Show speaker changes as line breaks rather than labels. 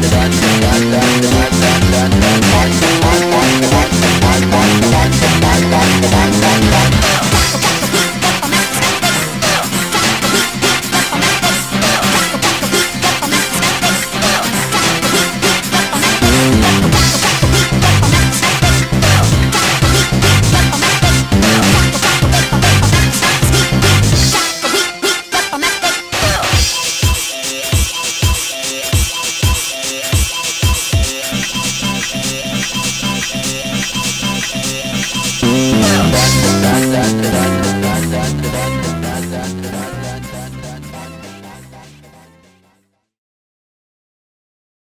Da da da da.